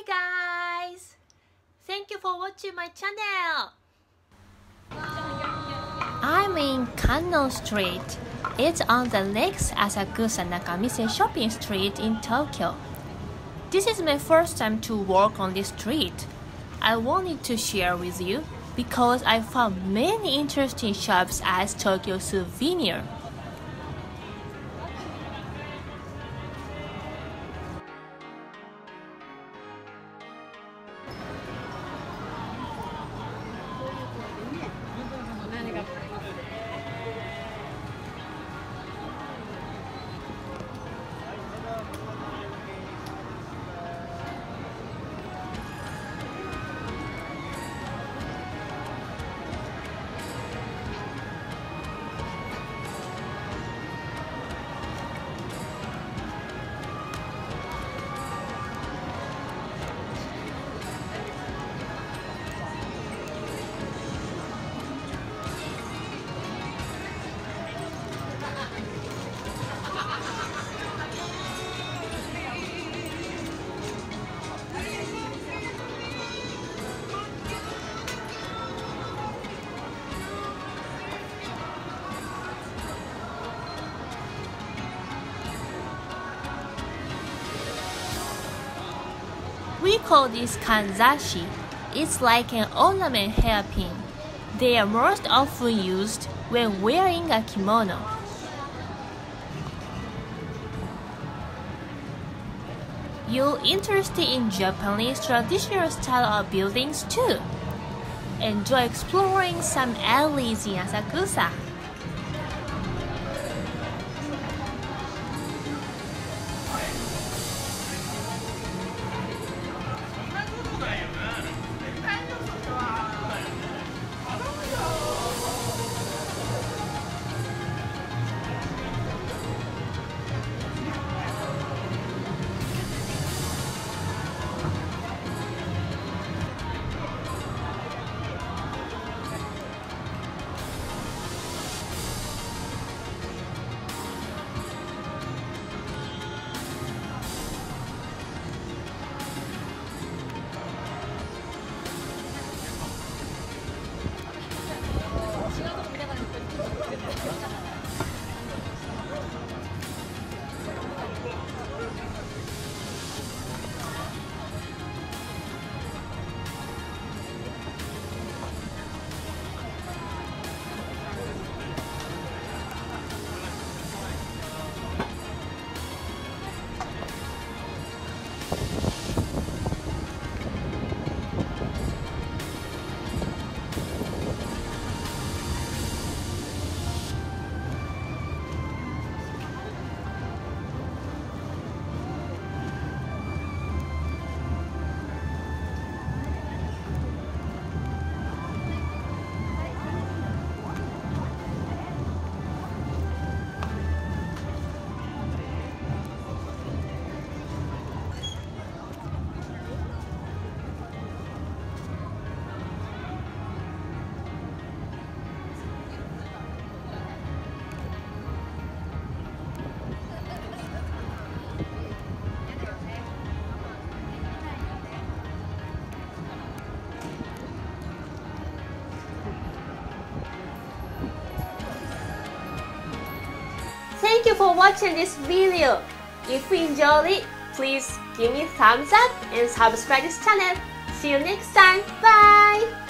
Hi guys! Thank you for watching my channel! I'm in Kannon Street. It's on the next Asakusa Nakamise shopping street in Tokyo. This is my first time to walk on this street. I wanted to share with you because I found many interesting shops as Tokyo souvenir. Call this kanzashi. It's like an ornament hairpin. They are most often used when wearing a kimono. You're interested in Japanese traditional style of buildings too. Enjoy exploring some alleys in Asakusa. Thank you for watching this video. If you enjoyed it, please give me thumbs up and subscribe to this channel. See you next time. Bye!